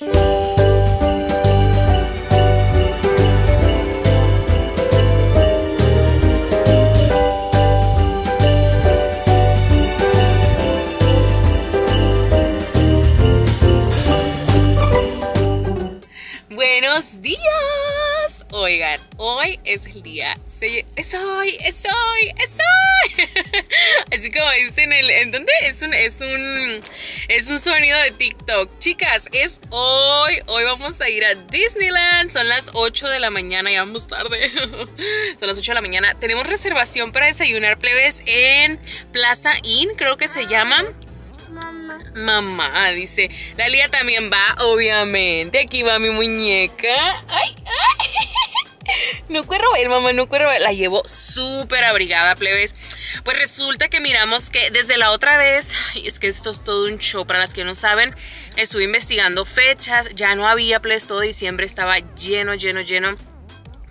Buenos hoy es el día. Es hoy, es hoy, es hoy. Así como dicen el. ¿En dónde? Es un, es un. Es un sonido de TikTok. Chicas, es hoy. Hoy vamos a ir a Disneyland. Son las 8 de la mañana. Ya vamos tarde. Son las 8 de la mañana. Tenemos reservación para desayunar plebes en Plaza Inn, creo que se llama. Mamá. Mamá, dice. La Lía también va, obviamente. Aquí va mi muñeca. ¡Ay, ay! Ver, mamá, no ver. La llevo súper abrigada, plebes. Pues resulta que miramos que desde la otra vez, es que esto es todo un show para las que no saben, estuve investigando fechas, ya no había, plebes, todo diciembre estaba lleno, lleno, lleno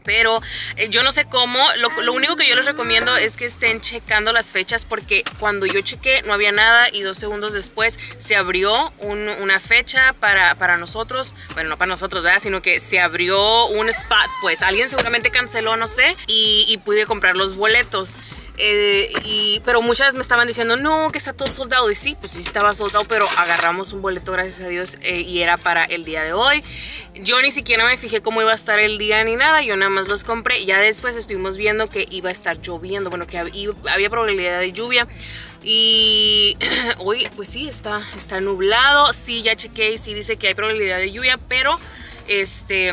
pero eh, yo no sé cómo. Lo, único que yo les recomiendo es que estén checando las fechas porque cuando yo chequé no había nada y dos segundos después se abrió un, una fecha para, para, nosotros. Bueno, no para nosotros, ¿verdad? Sino que se abrió un spot. Pues alguien seguramente canceló, no sé, y pude comprar los boletos. Eh, pero muchas me estaban diciendo, no, que está todo soldado. Y sí, pues sí estaba soldado, pero agarramos un boleto, gracias a Dios, eh, y era para el día de hoy. Yo ni siquiera me fijé cómo iba a estar el día ni nada, yo nada más los compré. Ya después estuvimos viendo que iba a estar lloviendo, bueno, que había, probabilidad de lluvia. Y hoy, pues sí, está, está nublado. Sí, ya chequé y sí dice que hay probabilidad de lluvia, pero este,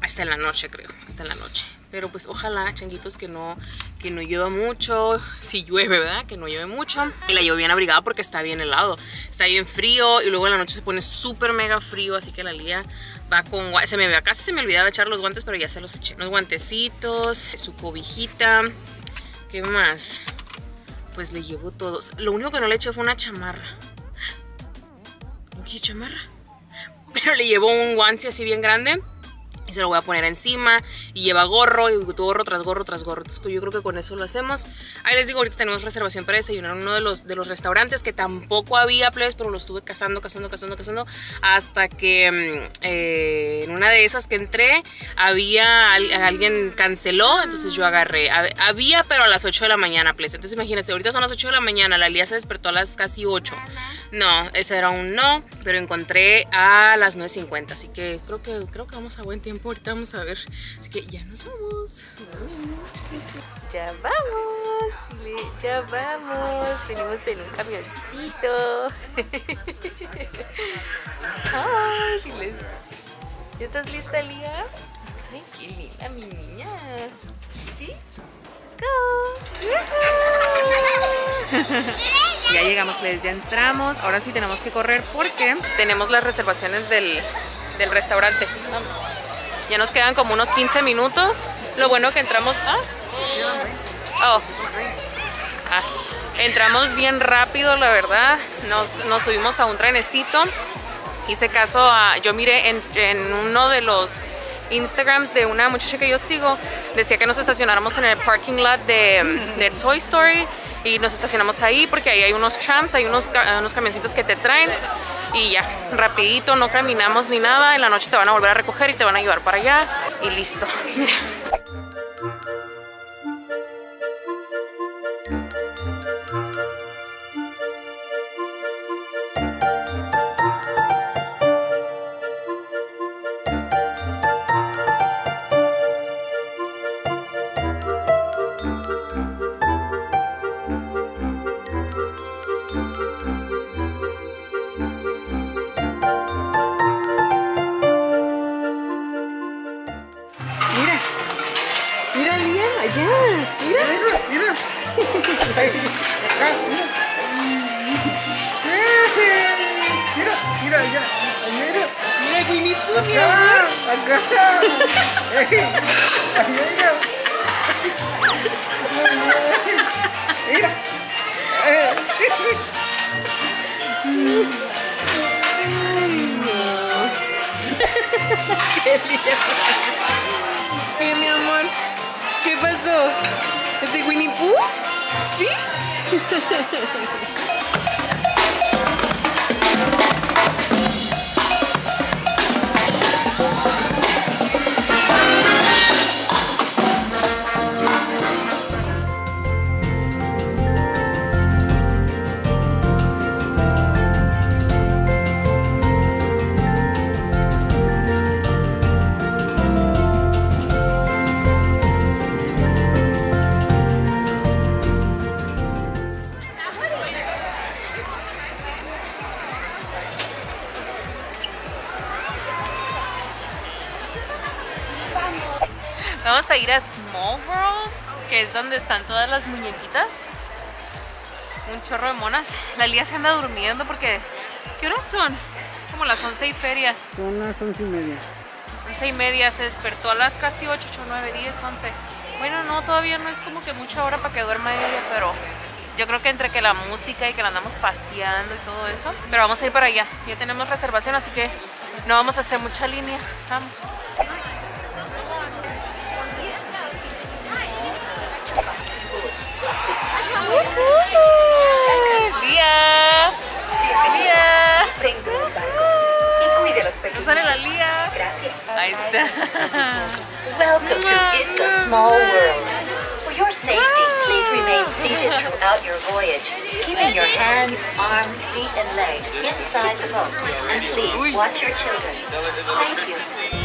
hasta en la noche creo, hasta en la noche. Pero pues ojalá, changuitos, que no, que no llueva mucho. Si llueve, ¿verdad? Que no llueve mucho. Y la llevo bien abrigada porque está bien helado. Está bien frío y luego en la noche se pone súper mega frío. Así que la Lía va con... Se me casi se me olvidaba echar los guantes, pero ya se los eché. Unos guantecitos, su cobijita. ¿Qué más? Pues le llevo todos. Lo único que no le eché fue una chamarra. ¿Qué chamarra? Pero le llevo un guante así bien grande y se lo voy a poner encima y lleva gorro y gorro tras gorro tras gorro. Entonces yo creo que con eso lo hacemos. Ahí les digo ahorita tenemos reservación para desayunar en uno de los de los restaurantes que tampoco había plebes pero lo estuve cazando cazando cazando cazando hasta que eh, en una de esas que entré había alguien canceló entonces yo agarré. Había pero a las 8 de la mañana plebes. Entonces imagínense ahorita son las 8 de la mañana la Lía se despertó a las casi 8 no ese era un no pero encontré a las 9.50 así que creo que creo que vamos a buen tiempo ahorita vamos a ver. Así que ya nos vamos. Ya vamos. Ya vamos. Venimos en un camioncito. Ay, les... ¿Ya estás lista, Lía? Ay, qué linda mi niña. ¿Sí? Let's go. ya llegamos, les ya entramos. Ahora sí tenemos que correr porque tenemos las reservaciones del, del restaurante. Vamos. Ya nos quedan como unos 15 minutos. Lo bueno que entramos... ¿ah? Oh. Ah. Entramos bien rápido, la verdad. Nos, nos, subimos a un trenecito. Hice caso a... Yo miré en, en uno de los Instagrams de una muchacha que yo sigo. Decía que nos estacionáramos en el parking lot de, Toy Story. Y nos estacionamos ahí porque ahí hay unos trams, hay unos, unos camioncitos que te traen y ya, rapidito, no caminamos ni nada, en la noche te van a volver a recoger y te van a llevar para allá y listo. Mira, ¿Sí? Vamos a ir a Small World, que es donde están todas las muñequitas. Un chorro de monas. La Lía se anda durmiendo porque... ¿Qué horas son? Como las 11 y feria. Son las once y media. 11 y media se despertó a las casi 8, 8, 9, 10, 11. Bueno, no, todavía no es como que mucha hora para que duerma ella, pero yo creo que entre que la música y que la andamos paseando y todo eso. Pero vamos a ir para allá. Ya tenemos reservación, así que no vamos a hacer mucha línea. Vamos. Welcome to It's a Small World. For your safety, please remain seated throughout your voyage, keeping your hands, arms, feet, and legs inside the boat. And please watch your children. Thank you.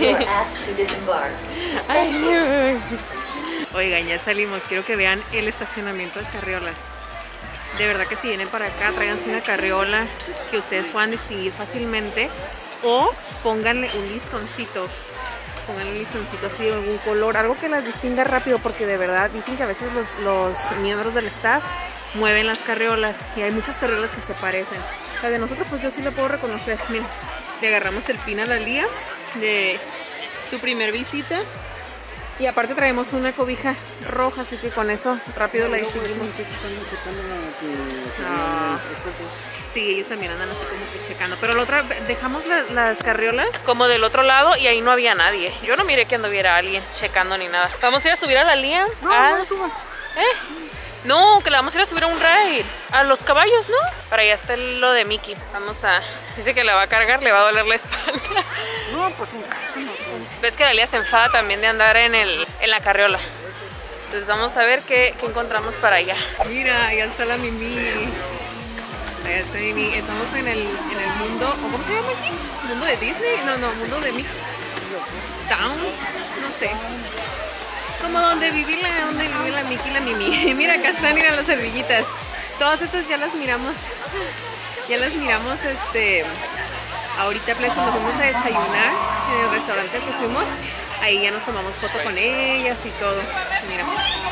Oigan, ya salimos. Quiero que vean el estacionamiento de carriolas. De verdad que si vienen para acá, tráiganse una carriola que ustedes puedan distinguir fácilmente. O pónganle un listoncito. Pónganle un listoncito así de algún color. Algo que las distinga rápido porque de verdad dicen que a veces los, los miembros del staff mueven las carriolas. Y hay muchas carriolas que se parecen. La de nosotros pues yo sí la puedo reconocer. Miren, le agarramos el pin a la Lía de su primer visita. Y aparte traemos una cobija roja, así que con eso rápido la distinguimos. Ah. Sí, ellos también andan así como que checando. Pero la otra, dejamos las, las carriolas como del otro lado y ahí no había nadie. Yo no miré que anduviera alguien checando ni nada. Vamos a ir a subir a la Lía. No, Ah, no la subas. ¿Eh? No, que la vamos a ir a subir a un ride. A los caballos, ¿no? Para allá está lo de Mickey. Vamos a... Dice que la va a cargar, le va a doler la espalda. No, pues. Ves que la Lía se enfada también de andar en, el, en la carriola. Entonces vamos a ver qué, qué encontramos para allá. Mira, allá está la Mimi. Allá está Mimi. Estamos en el, en el mundo... ¿o ¿Cómo se llama aquí? ¿Mundo de Disney? No, no, mundo de Mickey. Town. No sé. Como donde viví la, donde viví la y la Mimi. Mira, acá están, mira las ardillitas. Todas estas ya las miramos. Ya las miramos, este... Ahorita, pues, cuando fuimos a desayunar en el restaurante que fuimos, ahí ya nos tomamos foto con ellas y todo. Mira,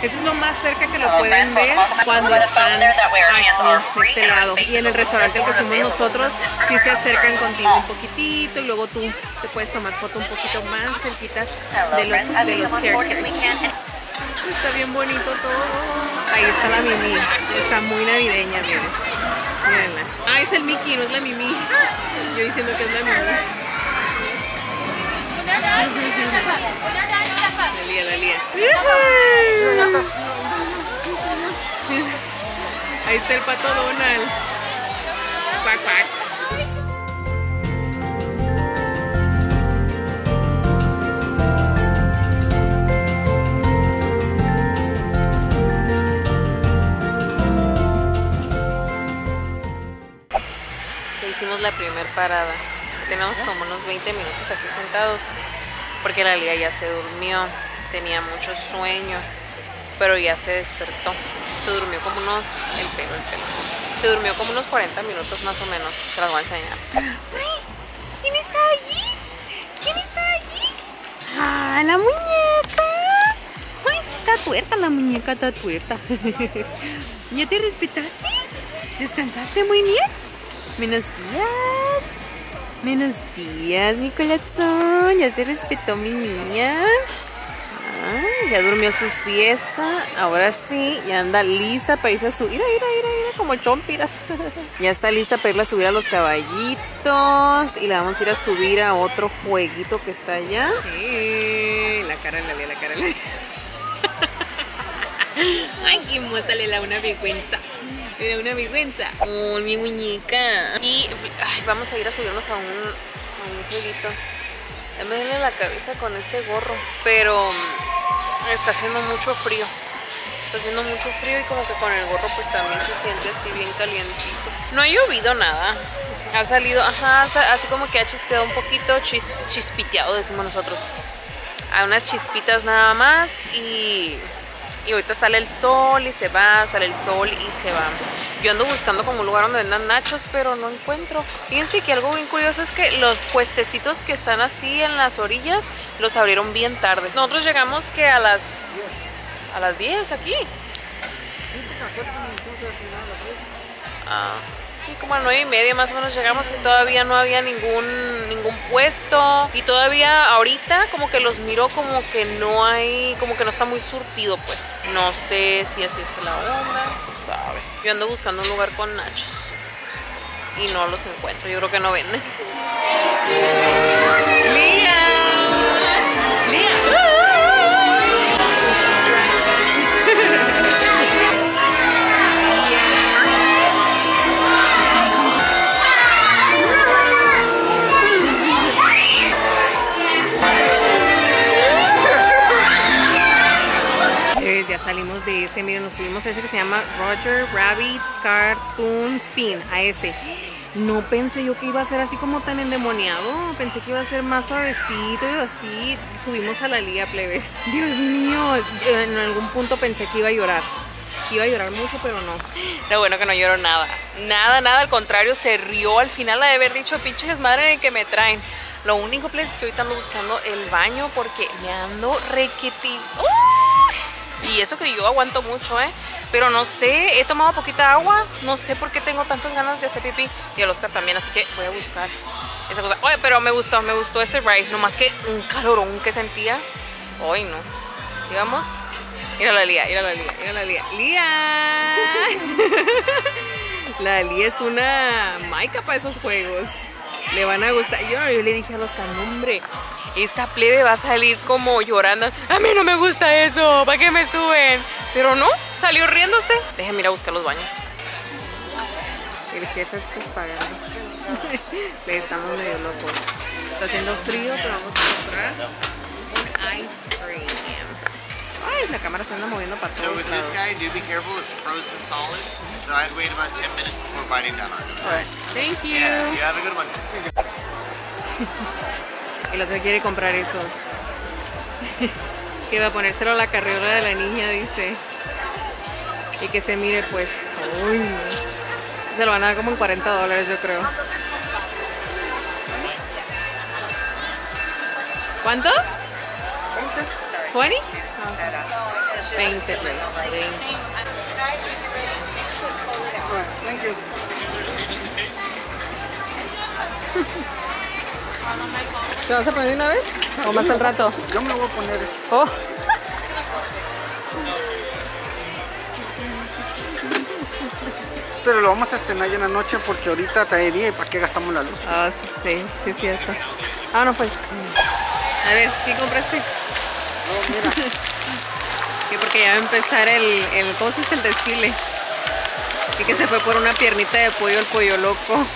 eso es lo más cerca que lo pueden ver cuando están aquí, de este lado. Y en el restaurante al que fuimos nosotros, sí se acercan contigo un poquitito y luego tú te puedes tomar foto un poquito más cerquita de los, de los characters. Está bien bonito todo. Ahí está la Mimi. Está muy navideña, miren. Mírenla. Ah, es el Mickey, no es la Mimi. Yo diciendo que es la Mimi. Ahí está el pato Donald. Cuac, hicimos la primer parada. Tenemos como unos 20 minutos aquí sentados porque la Lía ya se durmió, tenía mucho sueño, pero ya se despertó. Se durmió como unos, el pelo, el pelo. Se durmió como unos 40 minutos más o menos. Se las voy a enseñar. ¿Quién está allí? ¿Quién está allí? ¡Ah, la muñeca! ¡Ay, está tuerta la muñeca, está tuerta! ¿Ya te respetaste? ¿Descansaste muy bien? Buenos días. Buenos días, mi corazón. Ya se respetó mi niña. Ya durmió su siesta. Ahora sí, ya anda lista para irse a subir. Mira, mira, mira, mira, como chompiras. ya está lista para irla a subir a los caballitos. Y la vamos a ir a subir a otro jueguito que está allá. Eh, la cara la la cara la Ay, qué moza, le da una vergüenza. Le da una vergüenza. Oh, mi muñeca. Y vamos a ir a subirnos a un, a un jueguito. Me duele la cabeza con este gorro. Pero está haciendo mucho frío. Está haciendo mucho frío y como que con el gorro pues también se siente así bien calientito. No ha llovido nada. Ha salido, ajá, así como que ha chispeado un poquito, chis- chispiteado decimos nosotros. Hay unas chispitas nada más y, y ahorita sale el sol y se va, sale el sol y se va. Yo ando buscando como un lugar donde vendan nachos, pero no encuentro. Fíjense que algo bien curioso es que los puestecitos que están así en las orillas los abrieron bien tarde. Nosotros llegamos que a las a las 10 aquí. Ah, sí, como a 9 y media más o menos llegamos y todavía no había ningún, ningún puesto. Y todavía ahorita como que los miro como que no hay, como que no está muy surtido pues. No sé si así es la onda, pues sabe. Yo ando buscando un lugar con nachos. Y no los encuentro, yo creo que no venden. Salimos de ese, miren, nos subimos a ese que se llama Roger Rabbit's Cartoon Spin, a ese. No pensé yo que iba a ser así como tan endemoniado, pensé que iba a ser más suavecito y así. Subimos a la liga plebes. Dios mío, en algún punto pensé que iba a llorar. Iba a llorar mucho, pero no. Lo bueno que no lloró nada. Nada, nada, al contrario, se rió al final de haber dicho, pinches madre que me traen. Lo único, plebes, es que ahorita ando buscando el baño porque me ando requeti... ¡Uy! Y eso que yo aguanto mucho, ¿eh? Pero no sé, he tomado poquita agua. No sé por qué tengo tantas ganas de hacer pipí. Y el Oscar también, así que voy a buscar esa cosa. Oye, pero me gustó, me gustó ese ride. Nomás que un calorón que sentía. Hoy no. Digamos. Mira la Lía, mira la Lía, mira la Lía. ¡Lía! la Lía es una maica para esos juegos. Le van a gustar. Yo, le dije a no, hombre, esta plebe va a salir como llorando. A mí no me gusta eso, ¿para qué me suben? Pero no, salió riéndose. Déjenme ir a buscar los baños. El jefe pues pagando. Sí, estamos medio locos. Está haciendo frío, pero vamos a comprar un ice cream. Ay, la cámara se anda moviendo para So todos with this lados. guy, do be careful, it's frozen solid. So I'd wait about 10 minutes before biting down on it. Alright, Thank you. Yeah, you have a good one. Y los que quiere comprar esos. que va a ponérselo a la carriola de la niña, dice. Y que se mire, pues. Uy. Se lo van a dar como en 40 dólares, yo creo. ¿Cuánto? 20. ¿20? 20, pues. 20. Thank you. ¿Te vas a poner una vez? ¿O más al rato? Yo me lo voy a poner. Oh. Pero lo vamos a estrenar ya en la noche porque ahorita traería y para qué gastamos la luz. Ah, sí, sí es cierto. Ah, no, pues. A ver, ¿qué compraste? No, mira, Que porque ya va a empezar el, el ¿cómo se dice? El desfile. Y que se fue por una piernita de pollo el pollo loco.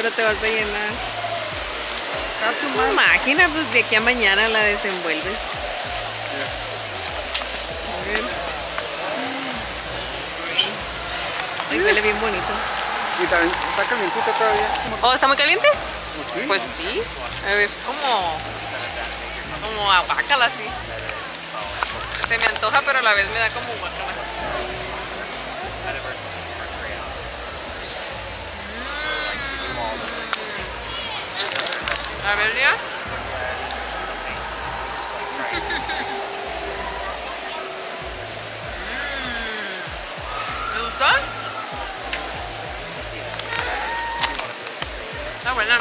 Pero te vas a llenar. Tu máquina, pues de aquí a mañana la desenvuelves. A ver. Ay, huele bien bonito. Y también está calientito todavía. Oh, ¿está muy caliente? sí. Pues sí. A ver, como. Como a guácala, así. Se me antoja, pero a la vez me da como guácala. A ver, ya. Mm. ¿Me gustó? Está buena.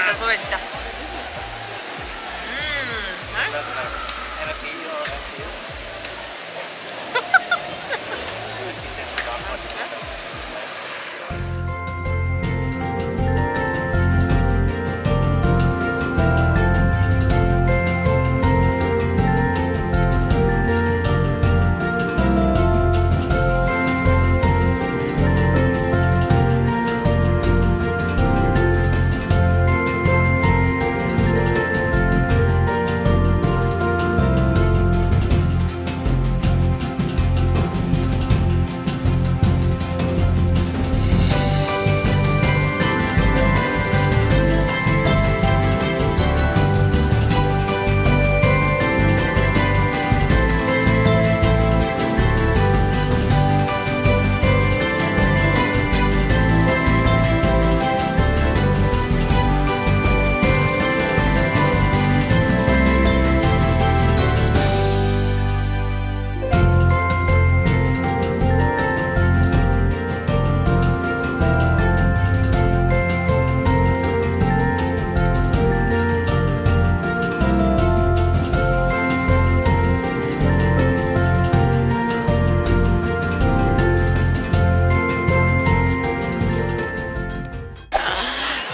Está suavecita.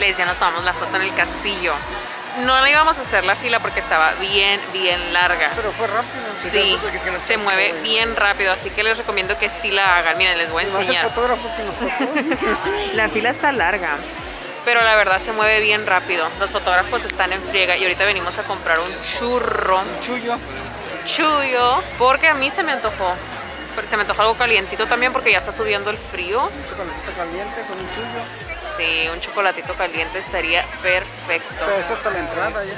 Les ya nos tomamos la foto en el castillo. No le íbamos a hacer la fila porque estaba bien, bien larga. Pero fue rápido. Sí, se mueve bien rápido, así que les recomiendo que sí la hagan. Miren, les voy a enseñar. La fila está larga, pero la verdad se mueve bien rápido. Los fotógrafos están en friega y ahorita venimos a comprar un churro, Chuyo. chuyo, porque a mí se me antojó. Pero Se me antojó algo calientito también porque ya está subiendo el frío. Un chocolatito caliente con un chuyo. Sí, un chocolatito caliente estaría perfecto. Pero eso hasta la entrada ya.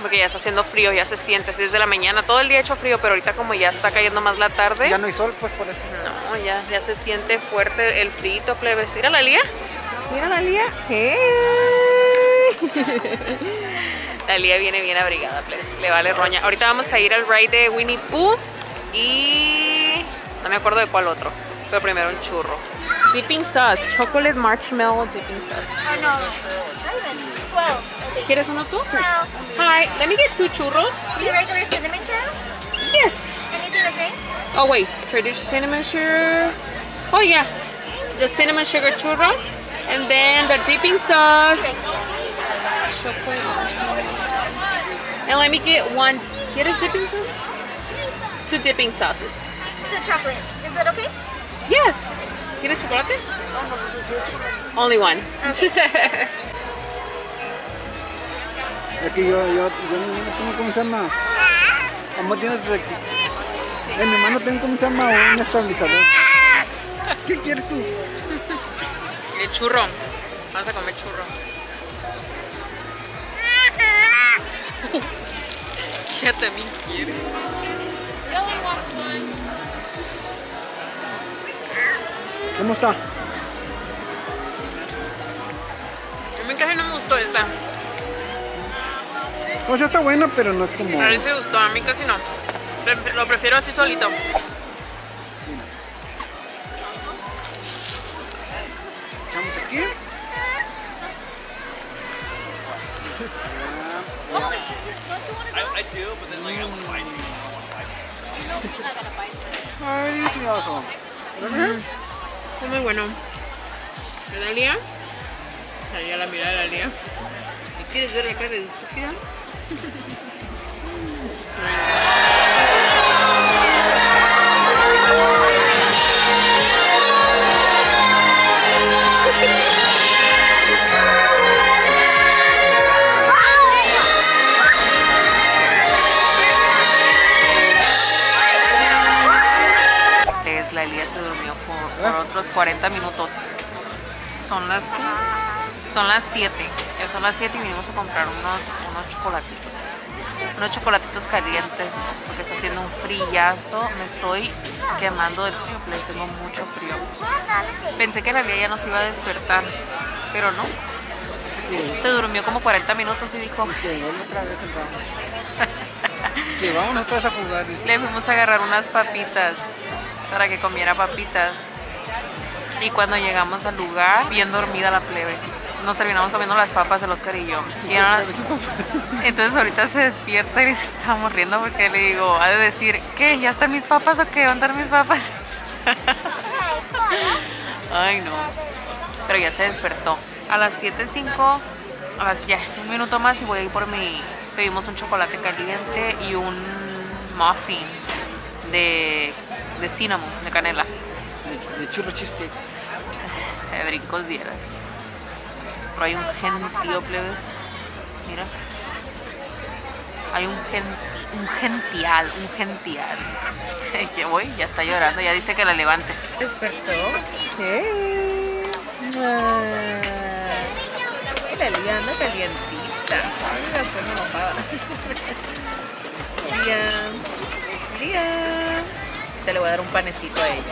Porque ya está haciendo frío, ya se siente. así Desde la mañana, todo el día ha hecho frío, pero ahorita como ya está cayendo más la tarde. Ya no hay sol, pues por eso. No, ya, ya se siente fuerte el frito, plebes. Mira la Lía. Mira la Lía. La Lía viene bien abrigada, plebes. Le vale roña. Ahorita vamos a ir al ride de Winnie Pooh y no me acuerdo de cuál otro. Pero primero un churro. Dipping sauce, chocolate marshmallow dipping sauce. Oh no, not even 12. ¿Quieres uno tú? No. Hi, let me get two churros, The regular cinnamon churro? Yes. Anything to drink? Oh wait, traditional cinnamon sugar. Oh yeah, the cinnamon sugar churro, and then the dipping sauce. Chocolate marshmallow. And let me get one. ¿Quieres dipping sauce? Two dipping sauces. The chocolate. Is it okay? Yes. ¿Quieres chocolate? Only one. Es que yo, yo, yo no tengo cómo se llama. Amor, tienes de aquí. En mi mano tengo cómo se llama un estabilizador. ¿Qué quieres tú? El churro. Vamos a comer churro. Ya también quiere. ¿Cómo está? A mí casi no me gustó esta. O sea, está buena, pero no es como. A mí sí me gustó, a mí casi no. Lo prefiero así solito. Echamos aquí. Ay, delicioso. ¿Verdad? Está muy bueno. ¿Verdad, Lía? Ahí a la mirada de la Lía. ¿Y quieres ver la cara de estúpida? 40 minutos. Son las ¿qué? son las 7. Ya son las 7 y vinimos a comprar unos, unos chocolatitos. Unos chocolatitos calientes porque está haciendo un frillazo. Me estoy quemando del frío, les tengo mucho frío. Pensé que la Elía ya nos iba a despertar, pero no. Se durmió como 40 minutos y dijo, Que vamos. Que a jugar. Le fuimos a agarrar unas papitas para que comiera papitas. Y cuando llegamos al lugar, bien dormida la plebe. Nos terminamos comiendo las papas el Oscar y yo. Y ahora- entonces ahorita se despierta y se está riendo porque le digo, ha de decir, ¿qué? ¿Ya están mis papas o qué? ¿Dónde están mis papas? Ay, no. Pero ya se despertó. A las 7.05, a las ya, un minuto más y voy a ir por mi... Pedimos un chocolate caliente y un muffin de, de cinnamon, de canela. De, churro chiste. De brincos dieras. Pero hay un gentío, plebes. Mira. Hay un, gen, un gential, un gential. Que voy, ya está llorando, ya dice que la levantes. ¿Despertó? La Lía anda calientita. Ay, la suena. Lía. Te le voy a dar un panecito a ella.